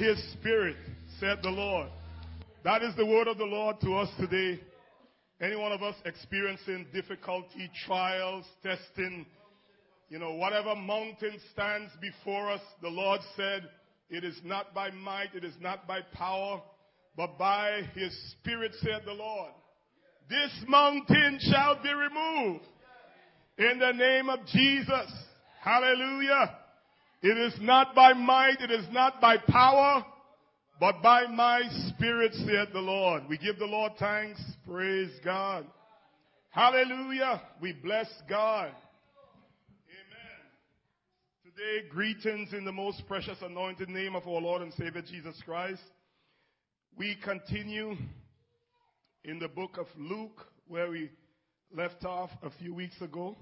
his spirit, said the Lord. That is the word of the Lord to us today. Any one of us experiencing difficulty, trials, testing, you know, whatever mountain stands before us, the Lord said, it is not by might, it is not by power, but by his spirit, said the Lord. This mountain shall be removed in the name of Jesus. Hallelujah. It is not by might, it is not by power, but by my spirit, said the Lord. We give the Lord thanks. Praise God. Hallelujah. We bless God. Amen. Today, greetings in the most precious anointed name of our Lord and Savior Jesus Christ. We continue in the book of Luke where we left off a few weeks ago.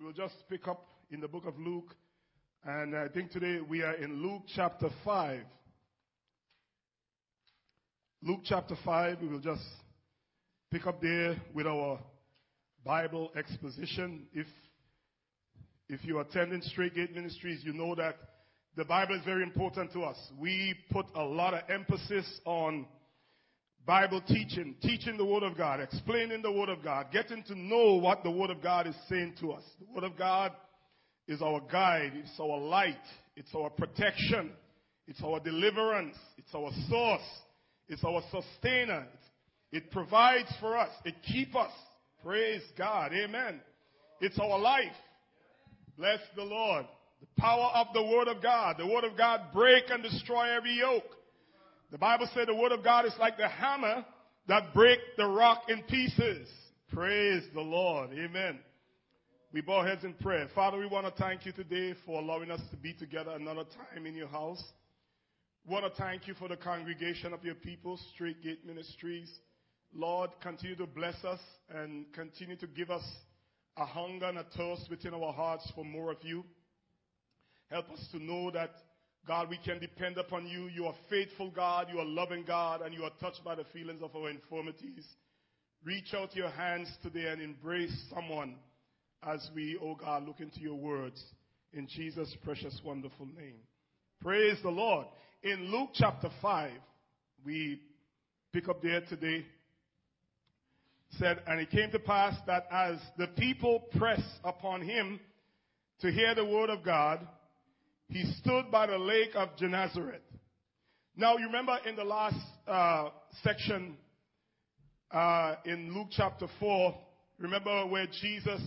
We'll just pick up in the book of Luke. And I think today we are in Luke chapter 5. Luke chapter 5, we will just pick up there with our Bible exposition. If, if you're attending Straight Gate Ministries, you know that the Bible is very important to us. We put a lot of emphasis on Bible teaching, teaching the Word of God, explaining the Word of God, getting to know what the Word of God is saying to us. The Word of God is our guide, it's our light, it's our protection, it's our deliverance, it's our source. It's our sustainer. It provides for us. It keeps us. Praise God. Amen. It's our life. Bless the Lord. The power of the Word of God. The Word of God break and destroy every yoke. The Bible said the Word of God is like the hammer that break the rock in pieces. Praise the Lord. Amen. We bow heads in prayer. Father, we want to thank you today for allowing us to be together another time in your house. We want to thank you for the congregation of your people, Straight Gate Ministries. Lord, continue to bless us and continue to give us a hunger and a thirst within our hearts for more of you. Help us to know that, God, we can depend upon you. You are faithful, God. You are loving, God, and you are touched by the feelings of our infirmities. Reach out your hands today and embrace someone as we, oh God, look into your words. In Jesus' precious, wonderful name. Praise the Lord in Luke chapter 5, we pick up there today, said, And it came to pass that as the people pressed upon him to hear the word of God, he stood by the lake of Gennesaret. Now, you remember in the last uh, section uh, in Luke chapter 4, remember where Jesus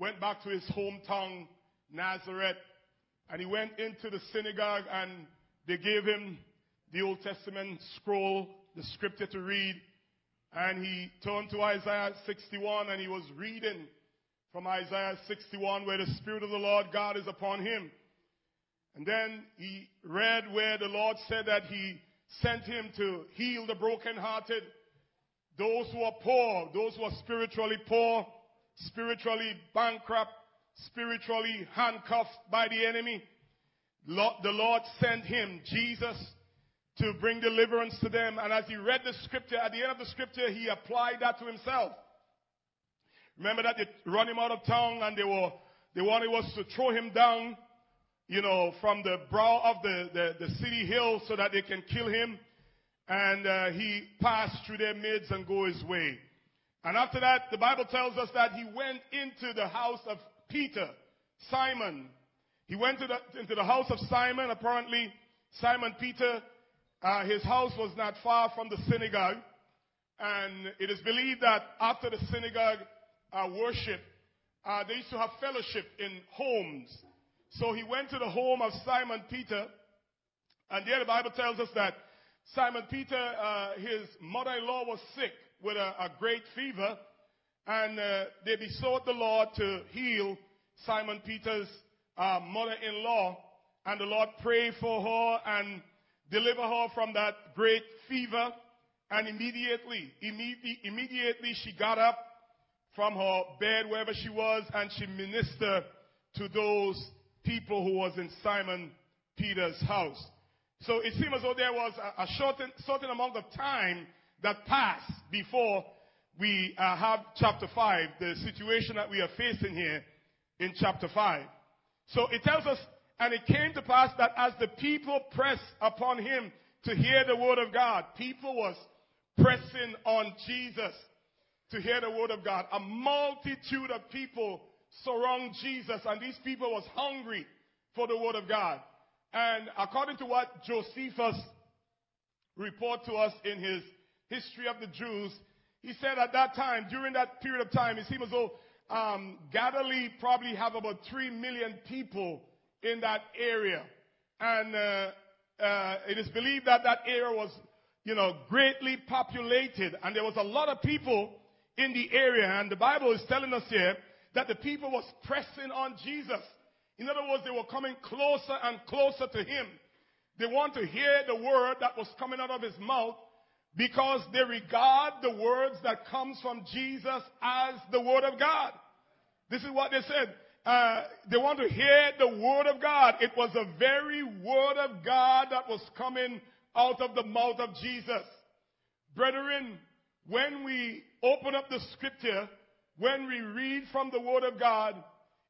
went back to his hometown, Nazareth, and he went into the synagogue and they gave him the Old Testament scroll, the scripture to read, and he turned to Isaiah 61 and he was reading from Isaiah 61 where the Spirit of the Lord God is upon him. And then he read where the Lord said that he sent him to heal the brokenhearted, those who are poor, those who are spiritually poor, spiritually bankrupt, spiritually handcuffed by the enemy the Lord sent him, Jesus, to bring deliverance to them. And as he read the scripture, at the end of the scripture, he applied that to himself. Remember that they run him out of town and they were, they wanted us to throw him down, you know, from the brow of the, the, the city hill so that they can kill him. And uh, he passed through their midst and go his way. And after that, the Bible tells us that he went into the house of Peter, Simon, he went to the, into the house of Simon. Apparently, Simon Peter, uh, his house was not far from the synagogue. And it is believed that after the synagogue uh, worship, uh, they used to have fellowship in homes. So he went to the home of Simon Peter. And there the Bible tells us that Simon Peter, uh, his mother-in-law was sick with a, a great fever. And uh, they besought the Lord to heal Simon Peter's uh, mother-in-law, and the Lord prayed for her and deliver her from that great fever. And immediately, immediately, immediately she got up from her bed wherever she was and she ministered to those people who was in Simon Peter's house. So it seemed as though there was a, a certain, certain amount of time that passed before we uh, have chapter 5, the situation that we are facing here in chapter 5. So it tells us, and it came to pass that as the people pressed upon him to hear the word of God, people was pressing on Jesus to hear the word of God. A multitude of people surround Jesus, and these people was hungry for the word of God. And according to what Josephus report to us in his history of the Jews, he said at that time, during that period of time, it seems as though um, Galilee probably have about three million people in that area, and uh, uh, it is believed that that area was, you know, greatly populated, and there was a lot of people in the area. And the Bible is telling us here that the people was pressing on Jesus. In other words, they were coming closer and closer to him. They want to hear the word that was coming out of his mouth because they regard the words that comes from Jesus as the word of God. This is what they said. Uh, they want to hear the word of God. It was the very word of God that was coming out of the mouth of Jesus. Brethren, when we open up the scripture, when we read from the word of God,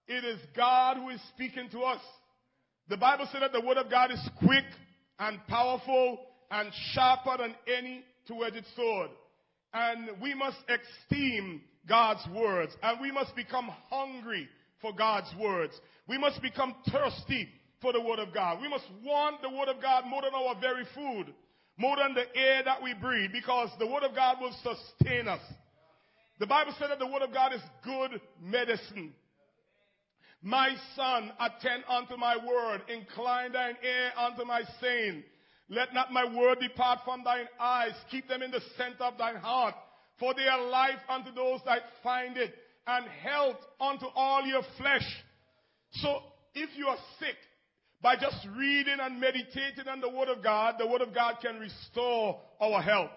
it is God who is speaking to us. The Bible said that the word of God is quick and powerful and sharper than any two-edged sword. And we must esteem God's words and we must become hungry for God's words. We must become thirsty for the word of God. We must want the word of God more than our very food, more than the air that we breathe because the word of God will sustain us. The Bible said that the word of God is good medicine. My son, attend unto my word. Incline thine ear unto my saying. Let not my word depart from thine eyes. Keep them in the center of thine heart. For they are life unto those that find it, and health unto all your flesh. So, if you are sick, by just reading and meditating on the Word of God, the Word of God can restore our health.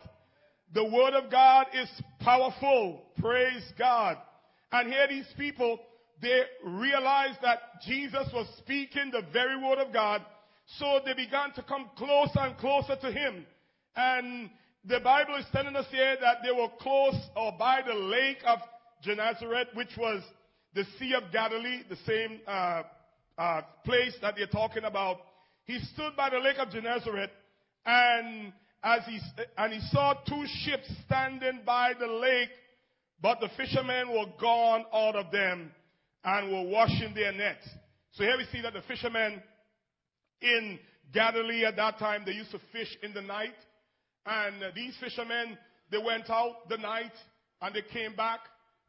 The Word of God is powerful. Praise God. And here these people, they realized that Jesus was speaking the very word of God. So they began to come closer and closer to him. And the Bible is telling us here that they were close or by the lake of Gennesaret, which was the Sea of Galilee, the same uh, uh, place that they're talking about. He stood by the lake of Gennesaret, and as he and he saw two ships standing by the lake, but the fishermen were gone out of them and were washing their nets. So here we see that the fishermen in Galilee at that time, they used to fish in the night. And these fishermen, they went out the night and they came back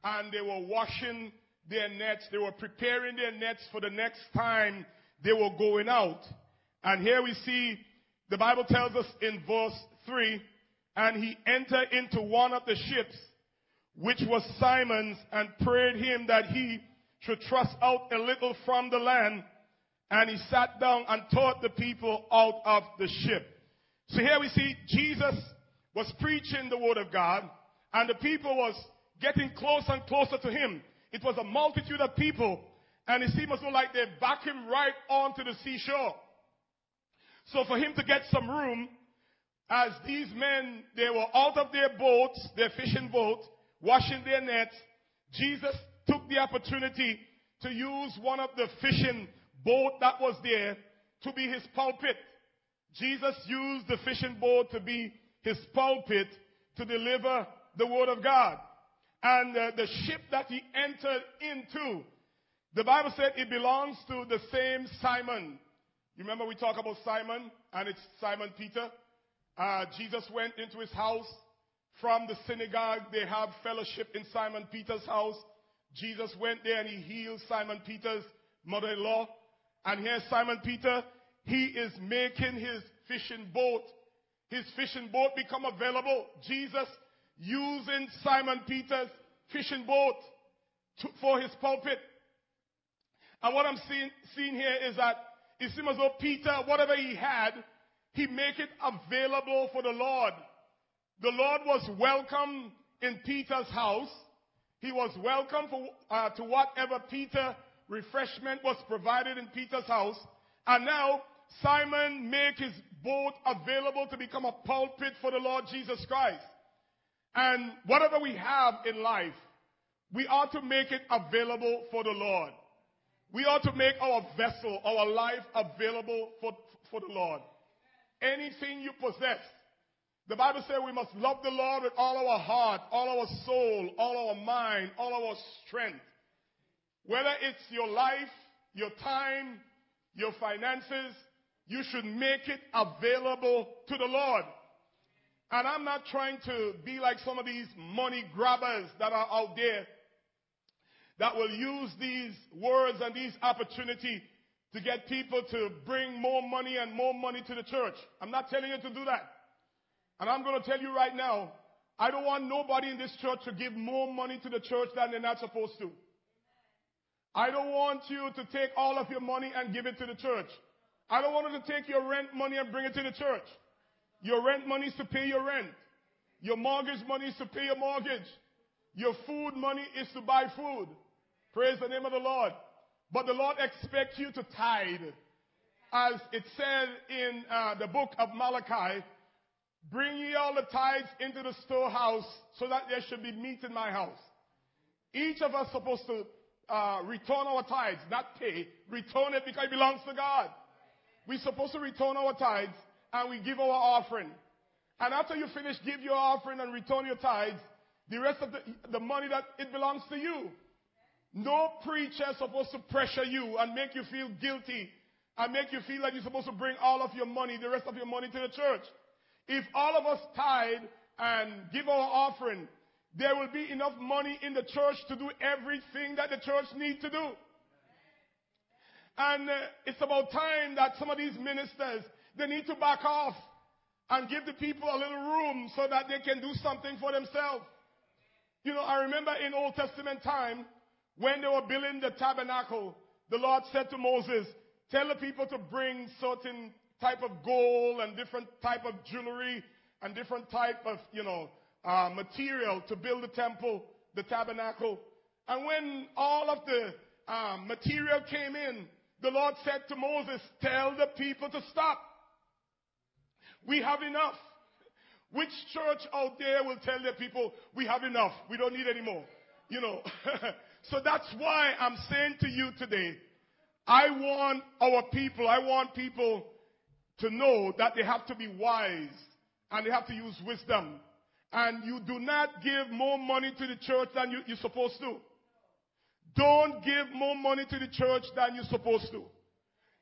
and they were washing their nets. They were preparing their nets for the next time they were going out. And here we see the Bible tells us in verse 3 and he entered into one of the ships, which was Simon's, and prayed him that he should thrust out a little from the land. And he sat down and taught the people out of the ship. So here we see Jesus was preaching the word of God, and the people was getting closer and closer to him. It was a multitude of people, and it seemed as though like they back him right onto the seashore. So for him to get some room, as these men, they were out of their boats, their fishing boat, washing their nets, Jesus took the opportunity to use one of the fishing boat that was there to be his pulpit. Jesus used the fishing boat to be his pulpit to deliver the word of God. And uh, the ship that he entered into, the Bible said it belongs to the same Simon. You remember we talk about Simon and it's Simon Peter? Uh, Jesus went into his house from the synagogue. They have fellowship in Simon Peter's house. Jesus went there and he healed Simon Peter's mother-in-law. And here Simon Peter, he is making his fishing boat, his fishing boat become available. Jesus using Simon Peter's fishing boat to, for his pulpit. And what I'm seeing, seeing here is that it seems as though Peter, whatever he had, he make it available for the Lord. The Lord was welcome in Peter's house. He was welcome for, uh, to whatever Peter refreshment was provided in Peter's house. And now Simon make his boat available to become a pulpit for the Lord Jesus Christ. And whatever we have in life, we ought to make it available for the Lord. We ought to make our vessel, our life available for, for the Lord. Anything you possess. The Bible says we must love the Lord with all our heart, all our soul, all our mind, all our strength. Whether it's your life, your time, your finances, you should make it available to the Lord. And I'm not trying to be like some of these money grabbers that are out there that will use these words and these opportunity to get people to bring more money and more money to the church. I'm not telling you to do that. And I'm going to tell you right now, I don't want nobody in this church to give more money to the church than they're not supposed to. I don't want you to take all of your money and give it to the church. I don't want you to take your rent money and bring it to the church. Your rent money is to pay your rent. Your mortgage money is to pay your mortgage. Your food money is to buy food. Praise the name of the Lord. But the Lord expects you to tithe. As it said in uh, the book of Malachi, bring ye all the tithes into the storehouse so that there should be meat in my house. Each of us supposed to uh, return our tithes, not pay. Return it because it belongs to God. We're supposed to return our tithes and we give our offering. And after you finish, give your offering and return your tithes. The rest of the, the money that it belongs to you. No preacher is supposed to pressure you and make you feel guilty and make you feel like you're supposed to bring all of your money, the rest of your money to the church. If all of us tithe and give our offering, there will be enough money in the church to do everything that the church needs to do. And uh, it's about time that some of these ministers, they need to back off and give the people a little room so that they can do something for themselves. You know, I remember in Old Testament time, when they were building the tabernacle, the Lord said to Moses, tell the people to bring certain type of gold and different type of jewelry and different type of, you know, uh, material to build the temple, the tabernacle. And when all of the um, material came in, the Lord said to Moses, tell the people to stop. We have enough. Which church out there will tell their people, we have enough. We don't need any more. You know. So that's why I'm saying to you today, I want our people, I want people to know that they have to be wise and they have to use wisdom. And you do not give more money to the church than you, you're supposed to. Don't give more money to the church than you're supposed to.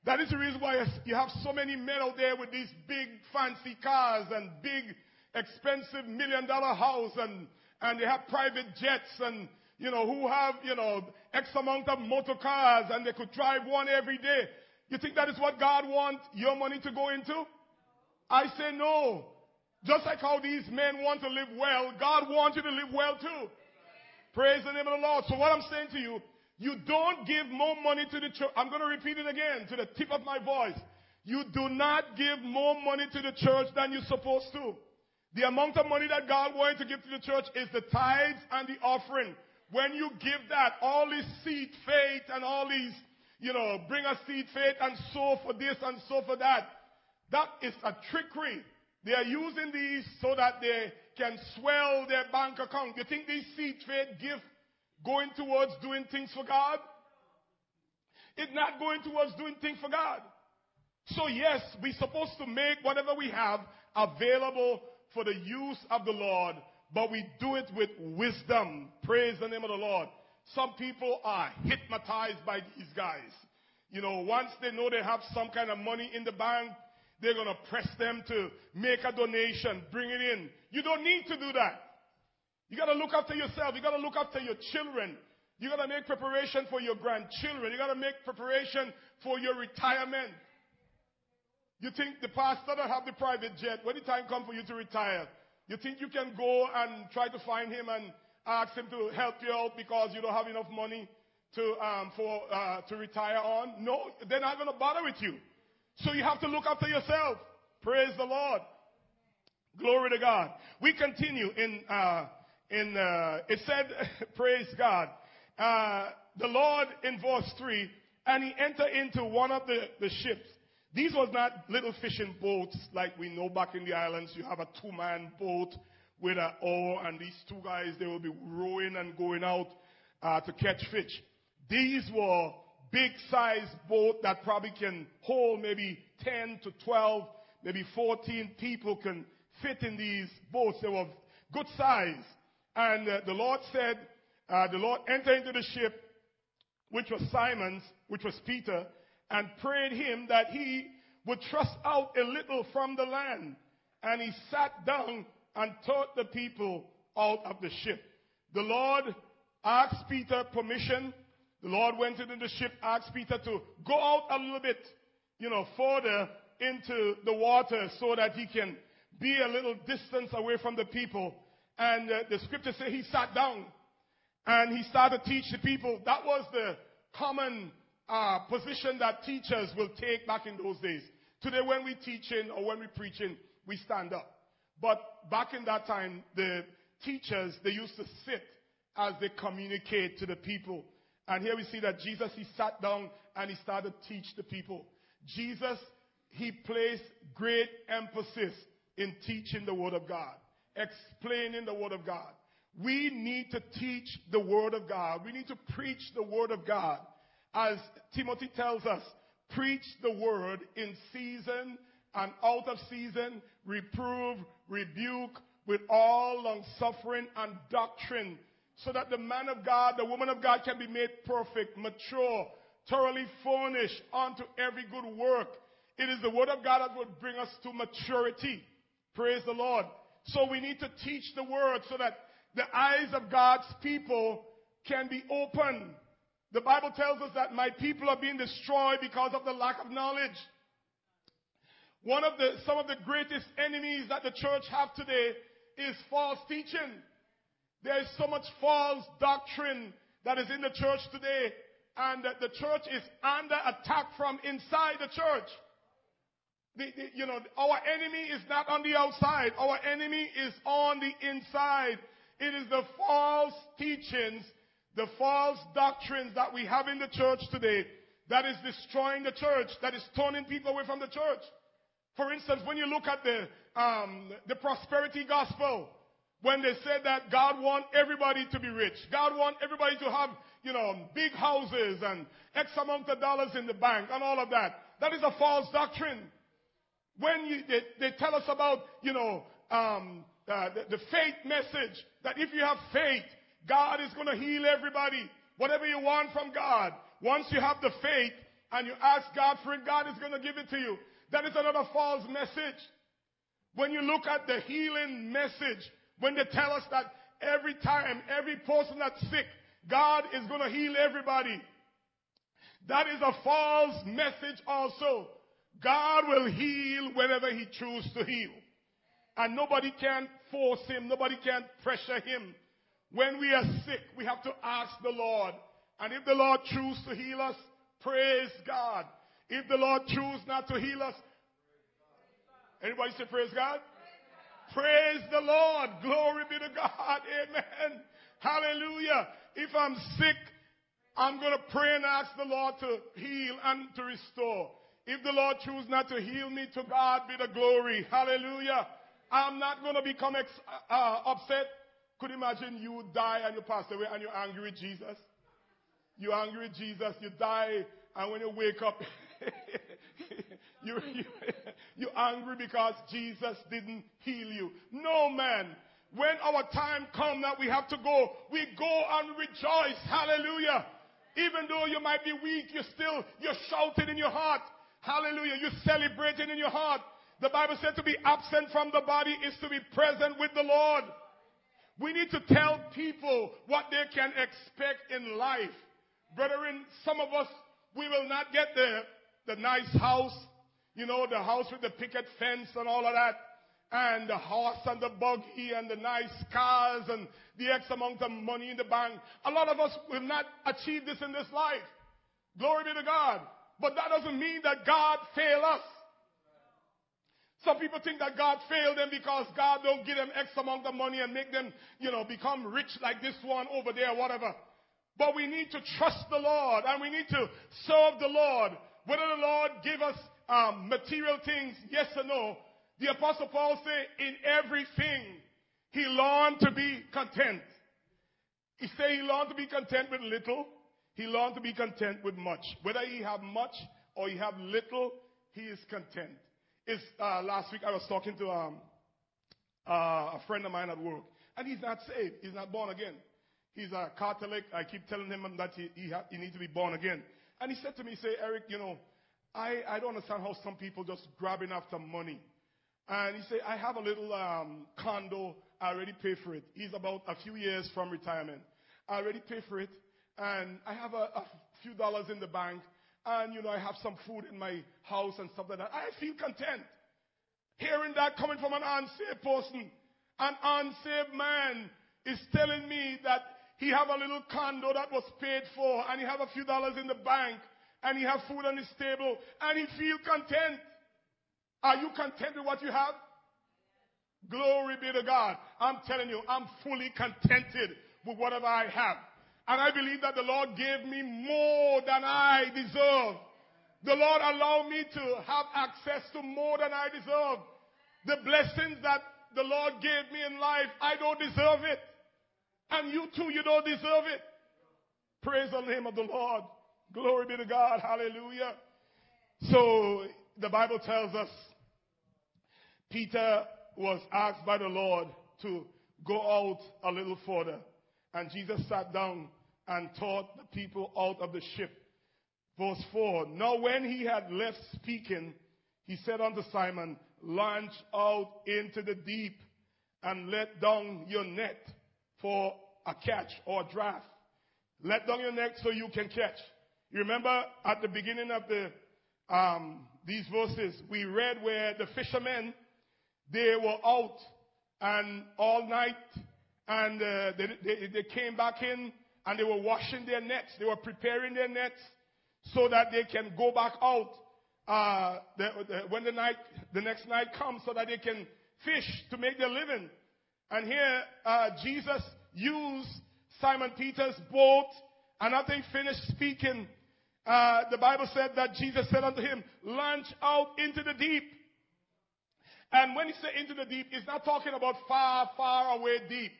That is the reason why you have so many men out there with these big fancy cars and big expensive million dollar house and, and they have private jets and you know, who have, you know, X amount of motor cars and they could drive one every day. You think that is what God wants your money to go into? I say no. Just like how these men want to live well, God wants you to live well too. Praise the name of the Lord. So what I'm saying to you, you don't give more money to the church. I'm going to repeat it again to the tip of my voice. You do not give more money to the church than you're supposed to. The amount of money that God wants to give to the church is the tithes and the offering. When you give that, all this seed faith and all these, you know, bring a seed faith and sow for this and sow for that, that is a trickery. They are using these so that they can swell their bank account. You think these seed faith gift going towards doing things for God? It's not going towards doing things for God. So yes, we're supposed to make whatever we have available for the use of the Lord but we do it with wisdom. Praise the name of the Lord. Some people are hypnotized by these guys. You know, once they know they have some kind of money in the bank, they're going to press them to make a donation, bring it in. You don't need to do that. You got to look after yourself. You got to look after your children. You got to make preparation for your grandchildren. You got to make preparation for your retirement. You think the pastor that have the private jet, when the time comes for you to retire, you think you can go and try to find him and ask him to help you out because you don't have enough money to, um, for, uh, to retire on? No, they're not going to bother with you. So you have to look after yourself. Praise the Lord. Glory to God. We continue in, uh, in, uh, it said, praise God. Uh, the Lord in verse 3, and he entered into one of the, the ships these was not little fishing boats like we know back in the islands. You have a two-man boat with an oar, and these two guys they will be rowing and going out uh, to catch fish. These were big size boat that probably can hold maybe 10 to 12, maybe 14 people can fit in these boats. They were good size. And uh, the Lord said, uh, the Lord entered into the ship, which was Simon's, which was Peter, and prayed him that he would thrust out a little from the land. And he sat down and taught the people out of the ship. The Lord asked Peter permission. The Lord went into the ship, asked Peter to go out a little bit, you know, further into the water so that he can be a little distance away from the people. And uh, the scripture says he sat down and he started to teach the people. That was the common uh, position that teachers will take back in those days. Today, when we teaching or when we preaching, we stand up. But back in that time, the teachers they used to sit as they communicate to the people. And here we see that Jesus he sat down and he started to teach the people. Jesus he placed great emphasis in teaching the Word of God, explaining the Word of God. We need to teach the Word of God. We need to preach the Word of God. As Timothy tells us, preach the Word in season and out of season, reprove, rebuke with all long suffering and doctrine, so that the man of God, the woman of God can be made perfect, mature, thoroughly furnished unto every good work. It is the Word of God that will bring us to maturity. Praise the Lord. So we need to teach the Word so that the eyes of God's people can be open. The Bible tells us that my people are being destroyed because of the lack of knowledge. One of the, some of the greatest enemies that the church have today is false teaching. There is so much false doctrine that is in the church today, and the church is under attack from inside the church. The, the, you know, our enemy is not on the outside. Our enemy is on the inside. It is the false teachings, the false doctrines that we have in the church today that is destroying the church, that is turning people away from the church. For instance, when you look at the, um, the prosperity gospel, when they said that God want everybody to be rich, God want everybody to have, you know, big houses and X amount of dollars in the bank and all of that, that is a false doctrine. When you, they, they tell us about, you know, um, uh, the, the faith message, that if you have faith, God is going to heal everybody. Whatever you want from God, once you have the faith and you ask God for it, God is going to give it to you. That is another false message. When you look at the healing message, when they tell us that every time, every person that's sick, God is going to heal everybody. That is a false message also. God will heal whenever He chooses to heal. And nobody can force Him, nobody can pressure Him. When we are sick, we have to ask the Lord. And if the Lord chooses to heal us, praise God. If the Lord chooses not to heal us, anybody say praise God? Praise the Lord. Glory be to God. Amen. Hallelujah. If I'm sick, I'm going to pray and ask the Lord to heal and to restore. If the Lord choose not to heal me, to God be the glory. Hallelujah. I'm not going to become ex- uh, upset. Could imagine you die and you pass away and you're angry with Jesus? You're angry with Jesus, you die, and when you wake up, you, you, you're angry because Jesus didn't heal you. No, man. When our time comes that we have to go, we go and rejoice. Hallelujah. Even though you might be weak, you're still, you're shouting in your heart. Hallelujah. You're celebrating in your heart. The Bible said to be absent from the body is to be present with the Lord. We need to tell people what they can expect in life. Brethren, some of us, we will not get the, the nice house, you know, the house with the picket fence and all of that, and the horse and the buggy and the nice cars and the X amount of money in the bank. A lot of us will not achieve this in this life. Glory be to God. But that doesn't mean that God failed us. Some people think that God failed them because God don't give them X amount of money and make them, you know, become rich like this one over there, whatever. But we need to trust the Lord and we need to serve the Lord. Whether the Lord give us um, material things, yes or no, the Apostle Paul say, in everything, he learned to be content. He say he learned to be content with little. He learned to be content with much. Whether he have much or he have little, he is content. It's, uh, last week I was talking to um, uh, a friend of mine at work, and he's not saved. He's not born again. He's a Catholic. I keep telling him that he, he, ha- he needs to be born again. And he said to me, he say, Eric, you know, I, I don't understand how some people just grabbing after money. And he said, I have a little um, condo. I already pay for it. He's about a few years from retirement. I already pay for it. And I have a, a few dollars in the bank. And, you know, I have some food in my house and stuff like that. I feel content. Hearing that coming from an unsaved person. An unsaved man is telling me that he have a little condo that was paid for and he have a few dollars in the bank and he have food on his table and he feel content. Are you content with what you have? Glory be to God. I'm telling you, I'm fully contented with whatever I have. And I believe that the Lord gave me more than I deserve. The Lord allowed me to have access to more than I deserve. The blessings that the Lord gave me in life, I don't deserve it. And you too, you don't deserve it. Praise the name of the Lord. Glory be to God. Hallelujah. So the Bible tells us Peter was asked by the Lord to go out a little further. And Jesus sat down and taught the people out of the ship. Verse 4 Now, when he had left speaking, he said unto Simon, Launch out into the deep and let down your net for a catch or a draft. Let down your net so you can catch. You remember at the beginning of the um, these verses, we read where the fishermen they were out and all night and uh, they, they, they came back in and they were washing their nets. They were preparing their nets so that they can go back out uh, the, the, when the night, the next night comes, so that they can fish to make their living. And here uh, Jesus used Simon Peter's boat, and after he finished speaking, uh, the Bible said that Jesus said unto him, "Launch out into the deep." And when he said into the deep, he's not talking about far, far away deep.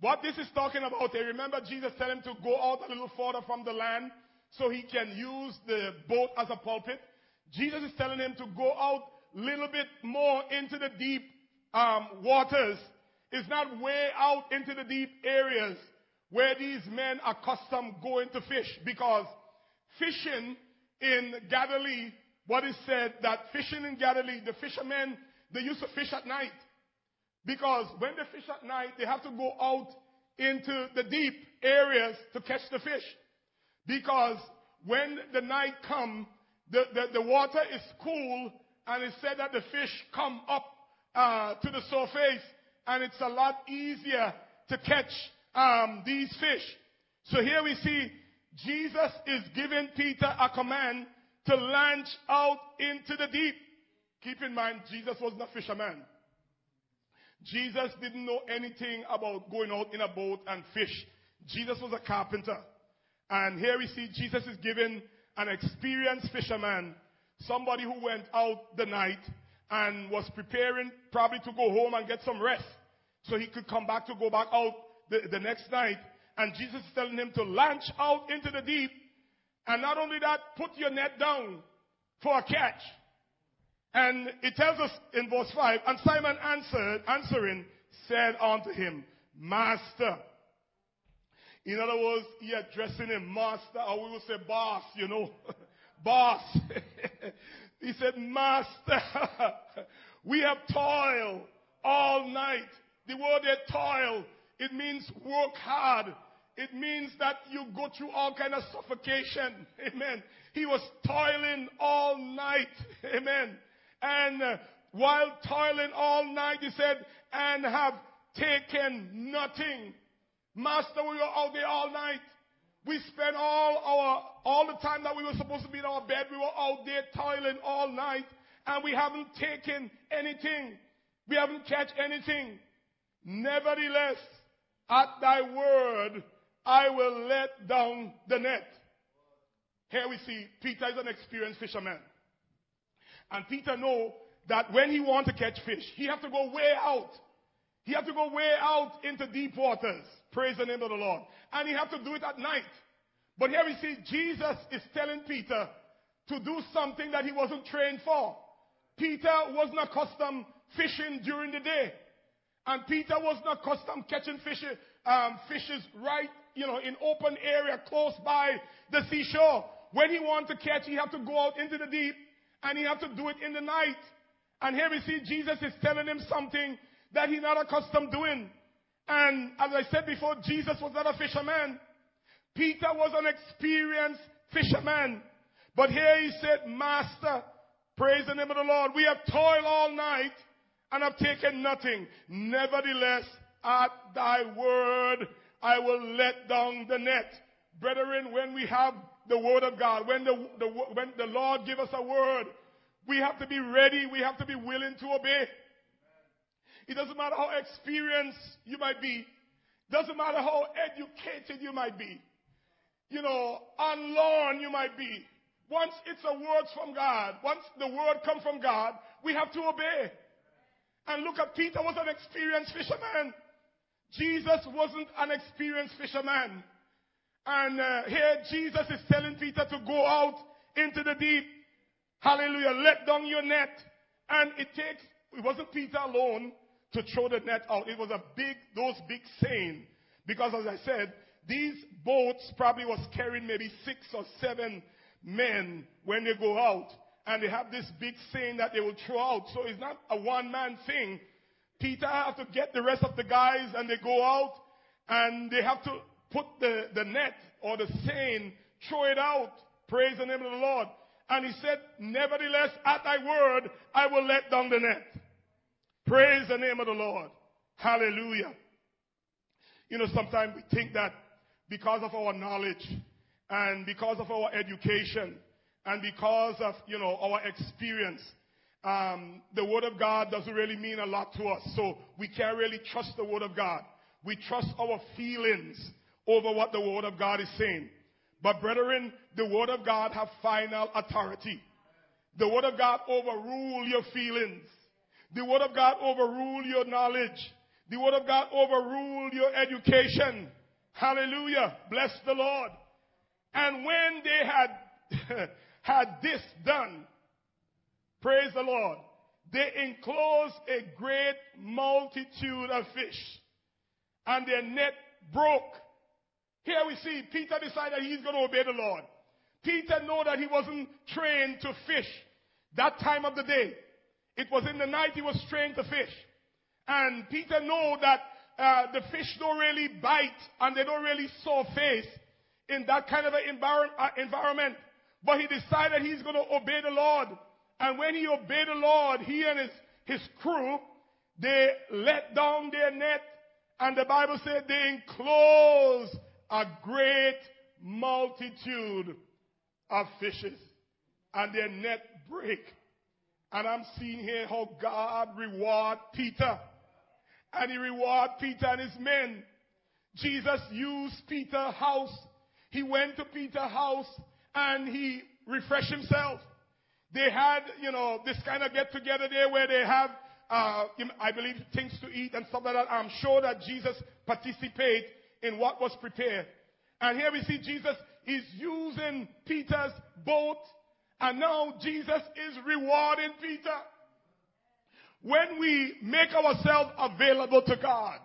What this is talking about, you remember Jesus telling him to go out a little further from the land so he can use the boat as a pulpit. Jesus is telling him to go out a little bit more into the deep um, waters. It's not way out into the deep areas where these men are accustomed going to fish because fishing in Galilee, what is said that fishing in Galilee, the fishermen, they used to fish at night. Because when they fish at night, they have to go out into the deep areas to catch the fish. Because when the night come, the, the, the water is cool and it's said that the fish come up uh, to the surface and it's a lot easier to catch um, these fish. So here we see Jesus is giving Peter a command to launch out into the deep. Keep in mind, Jesus wasn't a fisherman. Jesus didn't know anything about going out in a boat and fish. Jesus was a carpenter. And here we see Jesus is giving an experienced fisherman, somebody who went out the night and was preparing probably to go home and get some rest so he could come back to go back out the, the next night. And Jesus is telling him to launch out into the deep. And not only that, put your net down for a catch. And it tells us in verse 5, and Simon answered, answering, said unto him, Master. In other words, he addressing him, Master, or we would say boss, you know. boss. he said, Master, we have toiled all night. The word there, toil, it means work hard. It means that you go through all kind of suffocation. Amen. He was toiling all night. Amen. And uh, while toiling all night, he said, and have taken nothing. Master, we were out there all night. We spent all our, all the time that we were supposed to be in our bed, we were out there toiling all night, and we haven't taken anything. We haven't catch anything. Nevertheless, at thy word, I will let down the net. Here we see Peter is an experienced fisherman. And Peter know that when he want to catch fish, he have to go way out. He have to go way out into deep waters. Praise the name of the Lord. And he have to do it at night. But here we see Jesus is telling Peter to do something that he wasn't trained for. Peter wasn't accustomed fishing during the day. And Peter wasn't accustomed catching fish, um, fishes right, you know, in open area close by the seashore. When he wanted to catch, he had to go out into the deep and he had to do it in the night. And here we see Jesus is telling him something that he's not accustomed doing. And as I said before, Jesus was not a fisherman. Peter was an experienced fisherman. But here he said, Master, praise the name of the Lord. We have toiled all night and have taken nothing. Nevertheless, at thy word, I will let down the net. Brethren, when we have the word of God, when the, the, when the Lord give us a word, we have to be ready. We have to be willing to obey. It doesn't matter how experienced you might be. Doesn't matter how educated you might be. You know, unlearned you might be. Once it's a word from God, once the word comes from God, we have to obey. And look at Peter was an experienced fisherman. Jesus wasn't an experienced fisherman. And uh, here Jesus is telling Peter to go out into the deep. Hallelujah. Let down your net. And it takes, it wasn't Peter alone to throw the net out. It was a big, those big seine. Because as I said, these boats probably was carrying maybe six or seven men when they go out. And they have this big seine that they will throw out. So it's not a one man thing. Peter have to get the rest of the guys and they go out and they have to put the, the net or the seine, throw it out. Praise the name of the Lord. And he said, nevertheless, at thy word, I will let down the net. Praise the name of the Lord. Hallelujah. You know, sometimes we think that because of our knowledge and because of our education and because of, you know, our experience, um, the Word of God doesn't really mean a lot to us. So we can't really trust the Word of God. We trust our feelings over what the Word of God is saying. But brethren, the Word of God have final authority. The Word of God overrule your feelings. The Word of God overrule your knowledge. The Word of God overrule your education. Hallelujah. Bless the Lord. And when they had, had this done, praise the Lord, they enclosed a great multitude of fish and their net broke. Here we see Peter decided he's going to obey the Lord. Peter know that he wasn't trained to fish that time of the day. It was in the night he was trained to fish. And Peter know that uh, the fish don't really bite and they don't really saw face in that kind of an uh, environment. But he decided he's going to obey the Lord. And when he obeyed the Lord, he and his, his crew, they let down their net and the Bible said they enclosed a great multitude of fishes and their net break. And I'm seeing here how God reward Peter. And he reward Peter and his men. Jesus used Peter's house. He went to Peter's house and he refreshed himself. They had, you know, this kind of get together there where they have, uh, I believe, things to eat and stuff like that. I'm sure that Jesus participated in what was prepared. And here we see Jesus is using Peter's boat and now Jesus is rewarding Peter. When we make ourselves available to God,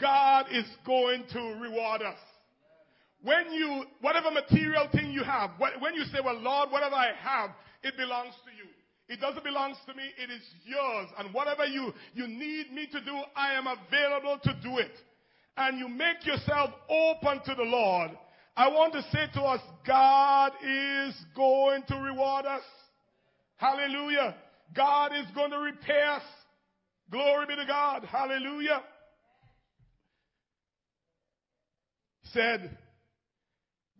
God is going to reward us. When you, whatever material thing you have, when you say, well, Lord, whatever I have, it belongs to you. It doesn't belong to me, it is yours. And whatever you, you need me to do, I am available to do it. And you make yourself open to the Lord I want to say to us, God is going to reward us. Hallelujah. God is going to repay us. Glory be to God. Hallelujah. Said,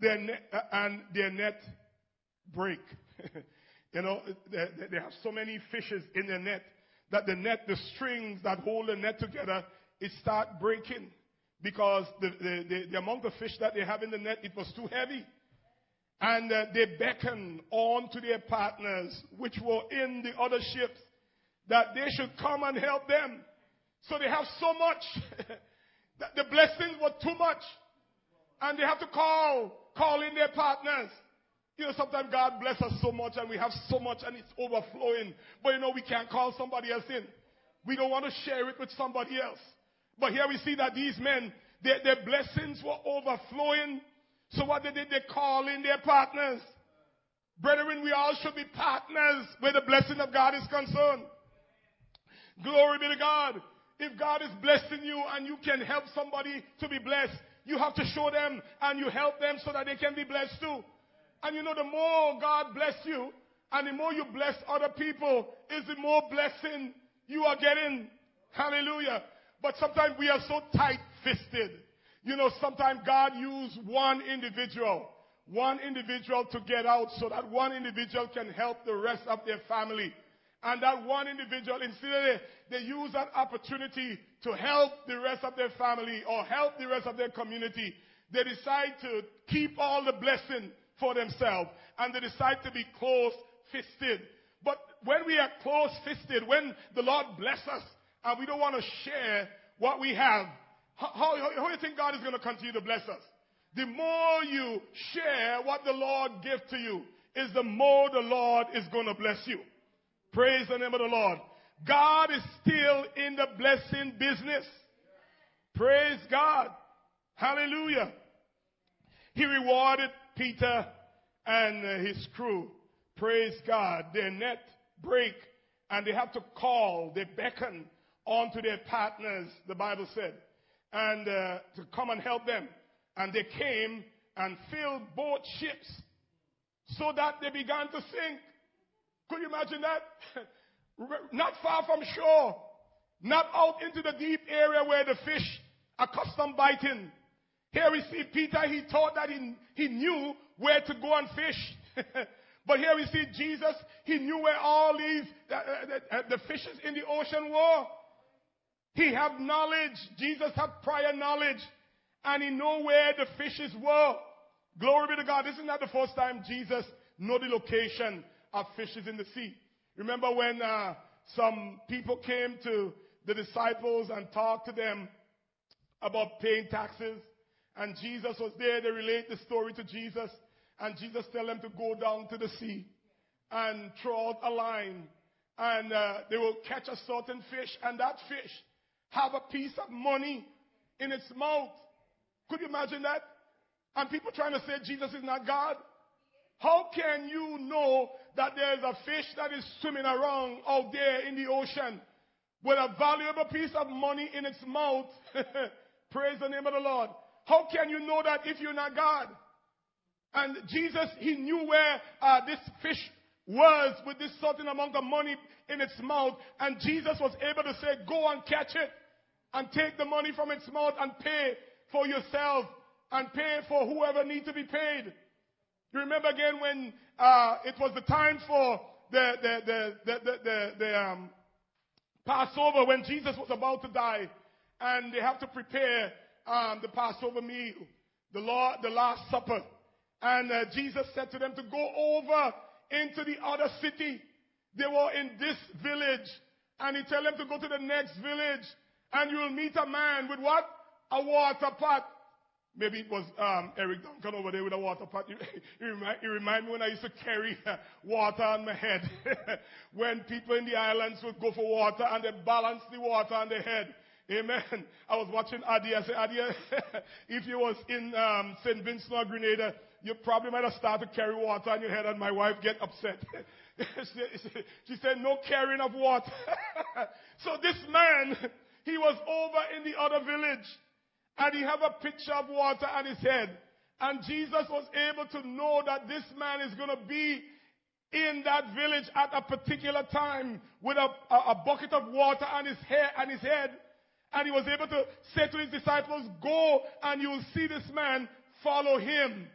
their net, uh, and their net break. you know, they, they have so many fishes in their net that the net, the strings that hold the net together, it start breaking because the, the, the, the, amount of fish that they have in the net, it was too heavy. And uh, they beckoned on to their partners, which were in the other ships, that they should come and help them. So they have so much that the blessings were too much. And they have to call, call in their partners. You know, sometimes God bless us so much and we have so much and it's overflowing. But you know, we can't call somebody else in. We don't want to share it with somebody else. But here we see that these men, their, their blessings were overflowing. So what they did, they call in their partners. Brethren, we all should be partners where the blessing of God is concerned. Glory be to God. If God is blessing you and you can help somebody to be blessed, you have to show them and you help them so that they can be blessed too. And you know, the more God bless you and the more you bless other people is the more blessing you are getting. Hallelujah. But sometimes we are so tight fisted. You know, sometimes God use one individual, one individual to get out so that one individual can help the rest of their family. And that one individual, instead they use that opportunity to help the rest of their family or help the rest of their community. They decide to keep all the blessing for themselves and they decide to be close fisted. But when we are close fisted, when the Lord bless us and we don't want to share what we have, how, how, how do you think God is going to continue to bless us? The more you share what the Lord gives to you, is the more the Lord is going to bless you. Praise the name of the Lord. God is still in the blessing business. Praise God. Hallelujah. He rewarded Peter and uh, his crew. Praise God. Their net break and they have to call, they beckon onto their partners, the Bible said, and uh, to come and help them. And they came and filled both ships so that they began to sink. Could you imagine that? not far from shore, not out into the deep area where the fish are custom biting. Here we see Peter, he thought that he, he knew where to go and fish. but here we see Jesus, he knew where all these, uh, uh, uh, the fishes in the ocean were. He had knowledge. Jesus had prior knowledge. And he knew where the fishes were. Glory be to God. This is not the first time Jesus know the location of fishes in the sea. Remember when uh, some people came to the disciples and talked to them about paying taxes, and Jesus was there. They relate the story to Jesus, and Jesus tell them to go down to the sea and throw out a line, and uh, they will catch a certain fish, and that fish have a piece of money in its mouth. Could you imagine that? And people trying to say Jesus is not God. How can you know that there's a fish that is swimming around out there in the ocean with a valuable piece of money in its mouth? Praise the name of the Lord. How can you know that if you're not God? And Jesus, he knew where uh, this fish was with this certain amount of money in its mouth. And Jesus was able to say, go and catch it and take the money from its mouth and pay for yourself and pay for whoever needs to be paid. You remember again when uh, it was the time for the the the the, the, the, um, Passover when Jesus was about to die, and they have to prepare um, the Passover meal, the Lord, the Last Supper, and uh, Jesus said to them to go over into the other city. They were in this village, and he told them to go to the next village, and you will meet a man with what? A water pot. Maybe it was um, Eric Duncan over there with a water pot. He, remind, me when I used to carry uh, water on my head. when people in the islands would go for water and they balance the water on their head. Amen. I was watching Adi. I said, Adi, if you was in um, St. Vincent or Grenada, you probably might have started to carry water on your head and my wife get upset. she said, no carrying of water. so this man, he was over in the other village and he have a pitcher of water on his head. And Jesus was able to know that this man is going to be in that village at a particular time with a, a, a bucket of water on his hair and his head. And he was able to say to his disciples, go and you will see this man, follow him.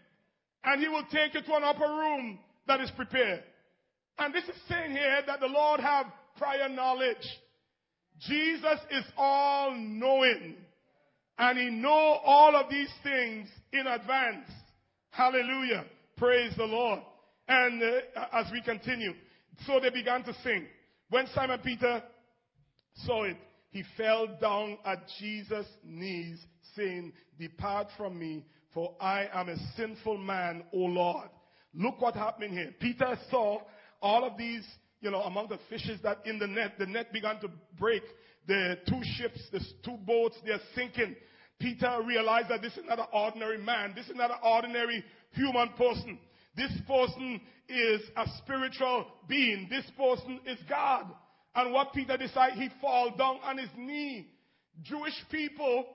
And he will take you to an upper room that is prepared. And this is saying here that the Lord have prior knowledge. Jesus is all knowing. And he know all of these things in advance. Hallelujah. Praise the Lord. And uh, as we continue, so they began to sing. When Simon Peter saw it, he fell down at Jesus' knees, saying, Depart from me, for I am a sinful man, O Lord. Look what happened here. Peter saw all of these, you know, among the fishes that in the net, the net began to break. The two ships, the two boats, they're sinking. Peter realized that this is not an ordinary man. This is not an ordinary human person. This person is a spiritual being. This person is God. And what Peter decided, he fall down on his knee. Jewish people,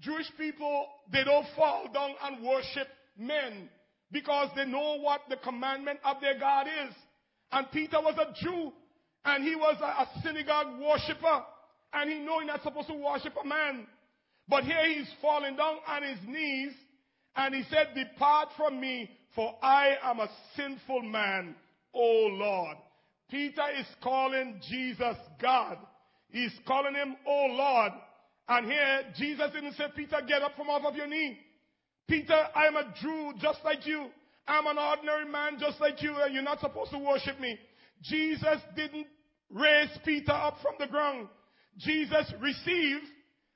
Jewish people, they don't fall down and worship men because they know what the commandment of their God is. And Peter was a Jew and he was a, a synagogue worshiper and he knew he's not supposed to worship a man. But here he's falling down on his knees and he said, depart from me for I am a sinful man, O Lord. Peter is calling Jesus God. He's calling him, O Lord. And here, Jesus didn't say, Peter, get up from off of your knee. Peter, I am a Jew just like you. I'm an ordinary man just like you, and you're not supposed to worship me. Jesus didn't raise Peter up from the ground. Jesus received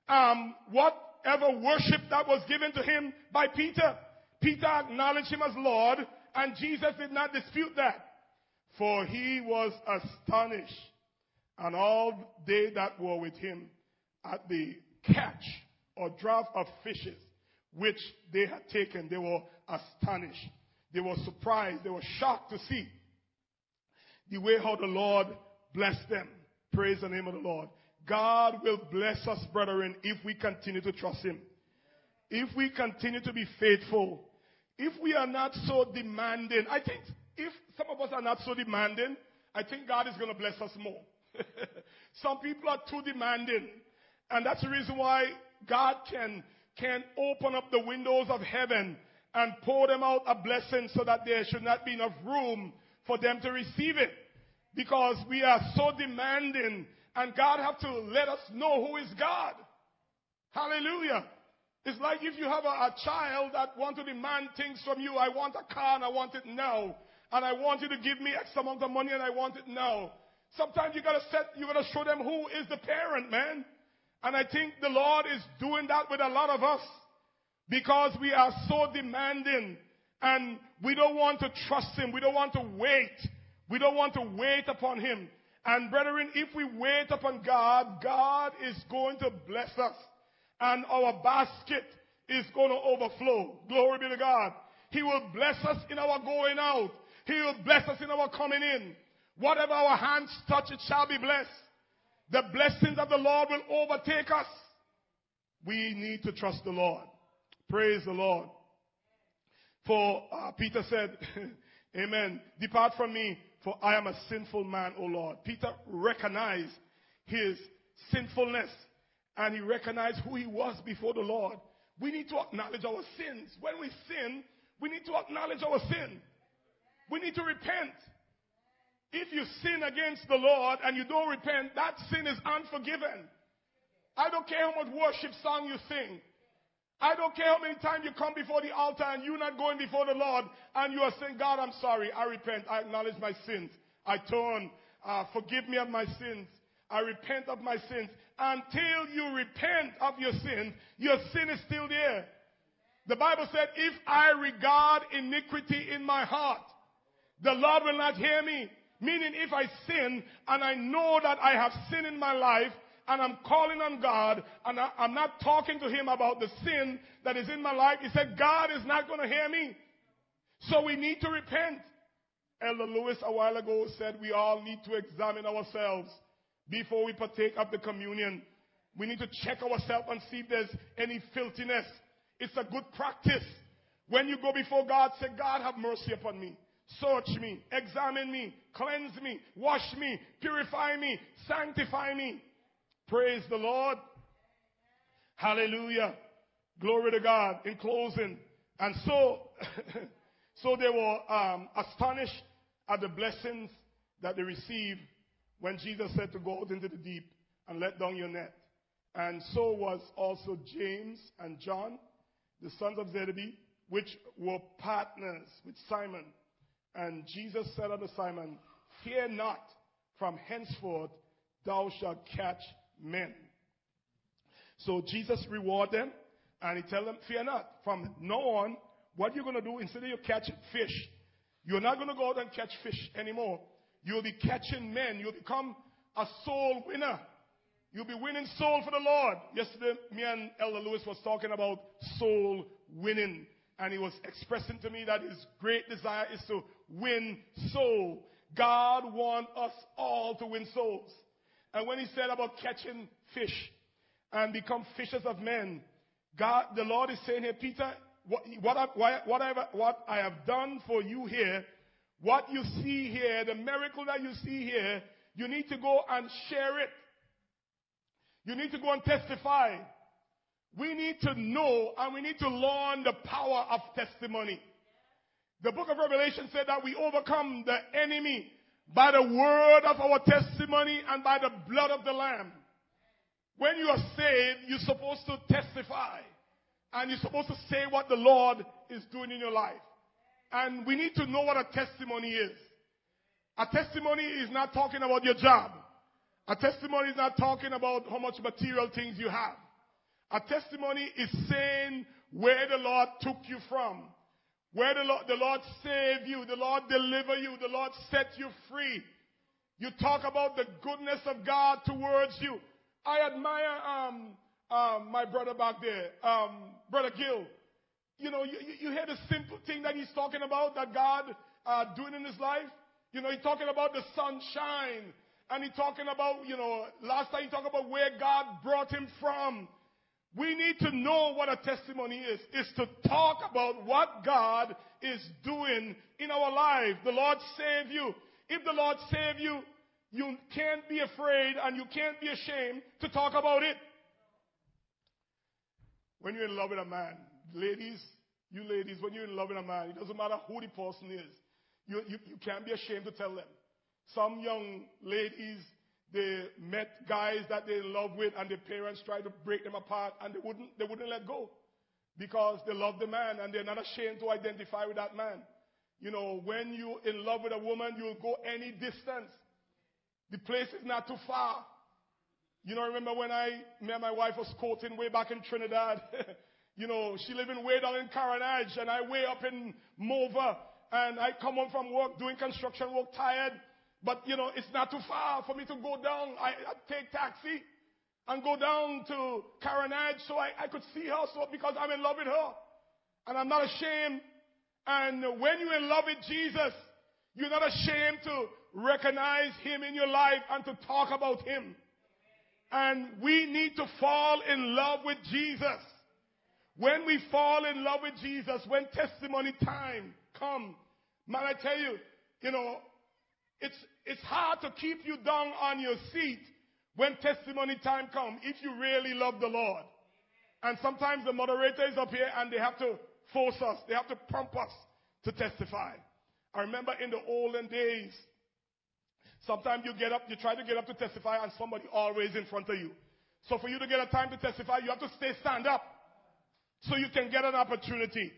um, whatever worship that was given to him by Peter. Peter acknowledged him as Lord, and Jesus did not dispute that. For he was astonished, and all they that were with him at the catch or draught of fishes which they had taken, they were astonished. They were surprised. They were shocked to see the way how the Lord blessed them. Praise the name of the Lord. God will bless us, brethren, if we continue to trust Him. If we continue to be faithful. If we are not so demanding. I think if some of us are not so demanding, I think God is going to bless us more. some people are too demanding. And that's the reason why God can, can open up the windows of heaven and pour them out a blessing so that there should not be enough room for them to receive it. Because we are so demanding and God have to let us know who is God. Hallelujah. It's like if you have a, a child that want to demand things from you. I want a car and I want it now. And I want you to give me X amount of money and I want it now. Sometimes you gotta set, you gotta show them who is the parent, man. And I think the Lord is doing that with a lot of us. Because we are so demanding and we don't want to trust Him. We don't want to wait. We don't want to wait upon Him. And brethren, if we wait upon God, God is going to bless us. And our basket is going to overflow. Glory be to God. He will bless us in our going out. He will bless us in our coming in. Whatever our hands touch, it shall be blessed. The blessings of the Lord will overtake us. We need to trust the Lord. Praise the Lord. For uh, Peter said, Amen. Depart from me, for I am a sinful man, O Lord. Peter recognized his sinfulness and he recognized who he was before the Lord. We need to acknowledge our sins. When we sin, we need to acknowledge our sin. We need to repent. If you sin against the Lord and you don't repent, that sin is unforgiven. I don't care how much worship song you sing. I don't care how many times you come before the altar and you're not going before the Lord and you are saying, God, I'm sorry. I repent. I acknowledge my sins. I turn. Uh, forgive me of my sins. I repent of my sins. Until you repent of your sins, your sin is still there. The Bible said, if I regard iniquity in my heart, the Lord will not hear me. Meaning if I sin and I know that I have sin in my life and I'm calling on God and I, am not talking to Him about the sin that is in my life, He said, God is not going to hear me. So we need to repent. Elder Lewis a while ago said we all need to examine ourselves before we partake of the communion. We need to check ourselves and see if there's any filthiness. It's a good practice. When you go before God, say, God, have mercy upon me. Search me, examine me, cleanse me, wash me, purify me, sanctify me. Praise the Lord. Hallelujah. Glory to God. In closing. And so, so they were um, astonished at the blessings that they received when Jesus said to go out into the deep and let down your net. And so was also James and John, the sons of Zebedee, which were partners with Simon. And Jesus said unto Simon, Fear not, from henceforth thou shalt catch men. So Jesus reward them and he tell them, fear not. From now on, what you're going to do, instead of you catch fish, you're not going to go out and catch fish anymore. You'll be catching men. You'll become a soul winner. You'll be winning soul for the Lord. Yesterday, me and Elder Lewis was talking about soul winning. And he was expressing to me that his great desire is to win soul. God wants us all to win souls. And when he said about catching fish and become fishers of men, God, the Lord is saying here, Peter, what, what, I, what, I, what I have done for you here, what you see here, the miracle that you see here, you need to go and share it. You need to go and testify. We need to know and we need to learn the power of testimony. The book of Revelation said that we overcome the enemy by the word of our testimony and by the blood of the Lamb. When you are saved, you're supposed to testify. And you're supposed to say what the Lord is doing in your life. And we need to know what a testimony is. A testimony is not talking about your job. A testimony is not talking about how much material things you have. A testimony is saying where the Lord took you from. Where the Lord, the Lord saved you, the Lord deliver you, the Lord set you free. You talk about the goodness of God towards you. I admire um, um, my brother back there, um, brother Gil. You know, you, you hear the simple thing that he's talking about that God uh, doing in his life. You know, he's talking about the sunshine, and he's talking about, you know, last time he talked about where God brought him from. We need to know what a testimony is. Is to talk about what God is doing in our life. The Lord save you. If the Lord save you, you can't be afraid and you can't be ashamed to talk about it. When you're in love with a man, ladies, you ladies, when you're in love with a man, it doesn't matter who the person is. You, you, you can't be ashamed to tell them. Some young ladies, they met guys that they're in love with and their parents tried to break them apart and they wouldn't, they wouldn't let go because they love the man and they're not ashamed to identify with that man. You know, when you're in love with a woman, you'll go any distance. The place is not too far. You know, remember when I, me and my wife was courting way back in Trinidad? you know, she living way down in Carenage and I way up in Morvant and I come home from work doing construction work tired. But you know, it's not too far for me to go down. I, I take taxi and go down to Carenage so I, I could see her so because I'm in love with her. And I'm not ashamed. And when you're in love with Jesus, you're not ashamed to recognize Him in your life and to talk about Him. And we need to fall in love with Jesus. When we fall in love with Jesus, when testimony time come, man, I tell you, you know, it's, it's hard to keep you down on your seat when testimony time come if you really love the Lord. And sometimes the moderator is up here and they have to force us, they have to pump us to testify. I remember in the olden days, sometimes you get up, you try to get up to testify and somebody always in front of you. So for you to get a time to testify, you have to stay stand up so you can get an opportunity.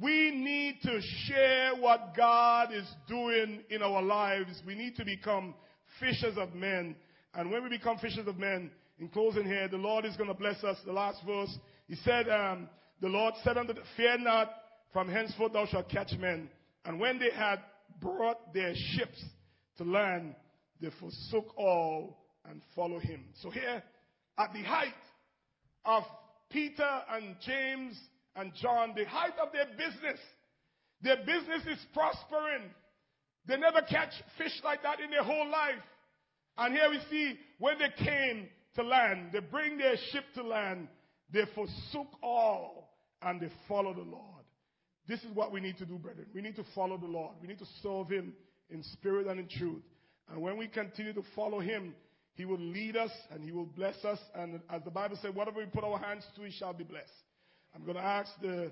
We need to share what God is doing in our lives. We need to become fishers of men. And when we become fishers of men, in closing here, the Lord is going to bless us. The last verse, He said, um, the Lord said unto them, Fear not, from henceforth thou shalt catch men. And when they had brought their ships to land, they forsook all and followed him. So here, at the height of Peter and James and John, the height of their business. Their business is prospering. They never catch fish like that in their whole life. And here we see when they came to land, they bring their ship to land, they forsook all and they follow the Lord. This is what we need to do, brethren. We need to follow the Lord. We need to serve Him in spirit and in truth. And when we continue to follow Him, He will lead us and He will bless us. And as the Bible said, whatever we put our hands to, He shall be blessed. I'm going to ask the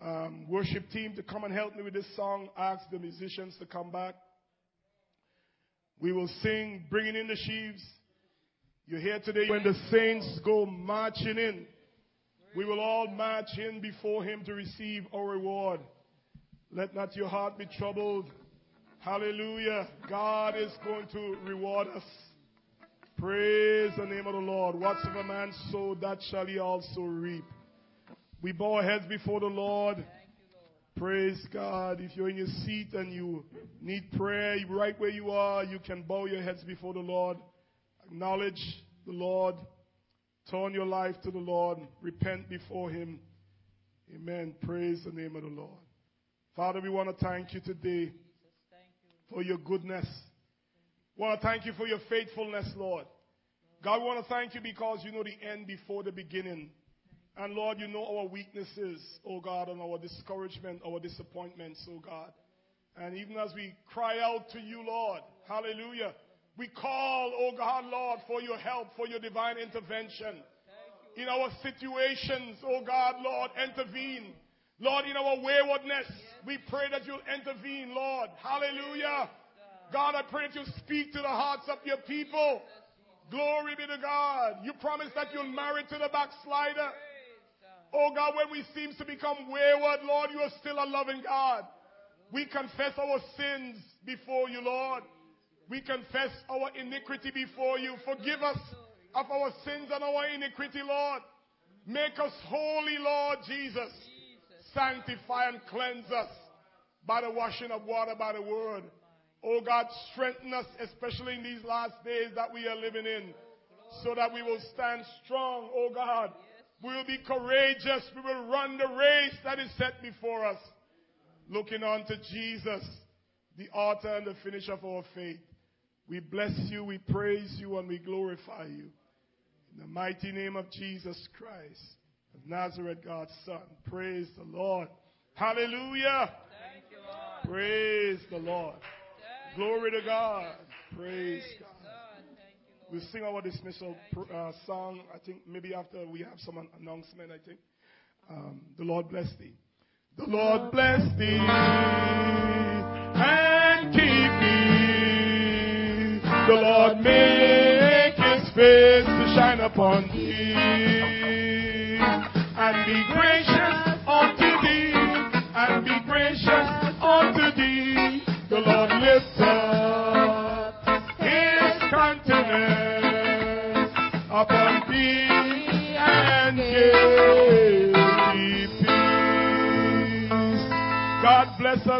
um, worship team to come and help me with this song. Ask the musicians to come back. We will sing, bringing in the sheaves. You're here today when the saints go marching in. We will all march in before him to receive our reward. Let not your heart be troubled. Hallelujah. God is going to reward us. Praise the name of the Lord. Whatsoever man sow, that shall he also reap. We bow our heads before the Lord. Praise God. If you're in your seat and you need prayer, right where you are, you can bow your heads before the Lord. Acknowledge the Lord. Turn your life to the Lord. Repent before Him. Amen. Praise the name of the Lord. Father, we want to thank you today for your goodness. We want to thank you for your faithfulness, Lord. God, we want to thank you because you know the end before the beginning. And Lord, you know our weaknesses, oh God, and our discouragement, our disappointments, oh God. And even as we cry out to you, Lord, hallelujah, we call, oh God, Lord, for your help, for your divine intervention. In our situations, oh God, Lord, intervene. Lord, in our waywardness, we pray that you'll intervene, Lord. Hallelujah. God, I pray that you speak to the hearts of your people. Glory be to God. You promise that you'll marry to the backslider. Oh God, when we seem to become wayward, Lord, you are still a loving God. We confess our sins before you, Lord. We confess our iniquity before you. Forgive us of our sins and our iniquity, Lord. Make us holy, Lord Jesus. Sanctify and cleanse us by the washing of water, by the word. Oh God, strengthen us, especially in these last days that we are living in, so that we will stand strong, oh God. We will be courageous. We will run the race that is set before us, looking on to Jesus, the author and the finisher of our faith. We bless you, we praise you, and we glorify you. In the mighty name of Jesus Christ of Nazareth, God's Son. Praise the Lord. Hallelujah. You, Lord. Praise the Lord. Glory to God. Praise God. We'll sing our dismissal uh, song. I think maybe after we have some announcement, I think. Um, the Lord bless thee. The Lord bless thee and keep thee. The Lord make his face to shine upon thee and be gracious unto thee and be gracious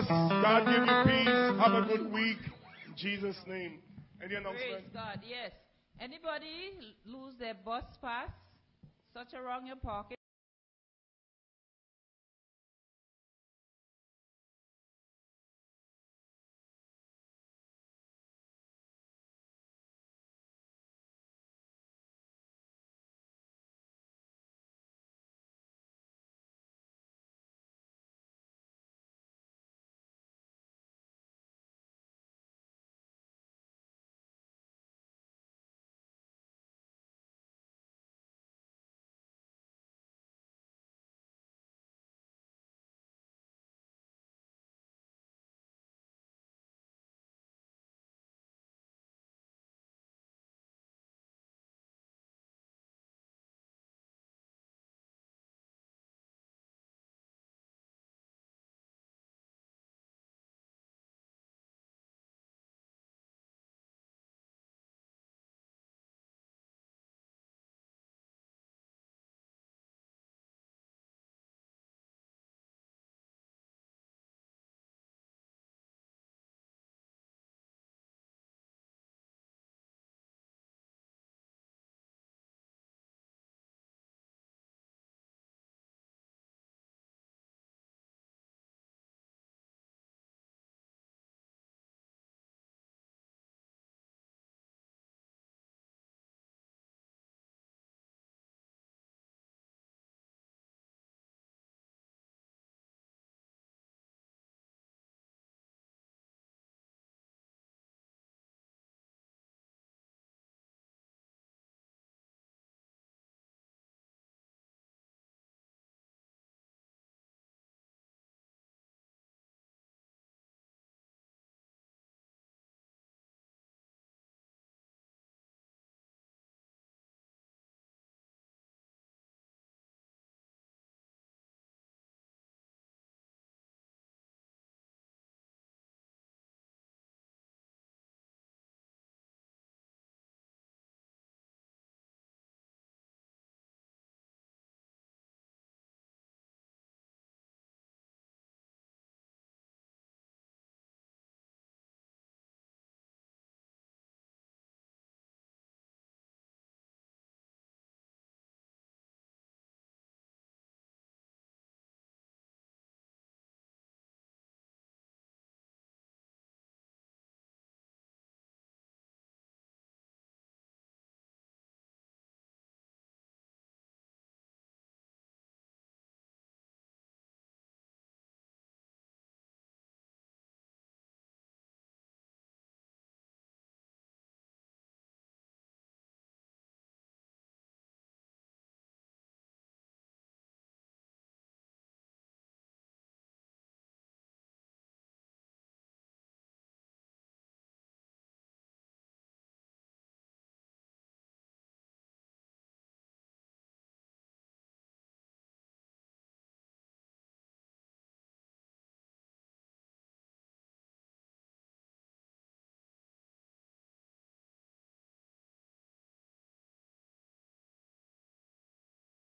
God. God give you peace. Have a good week. In Jesus' name. Any Praise announcement? God. Yes. Anybody lose their bus pass? Such a wrong your pocket.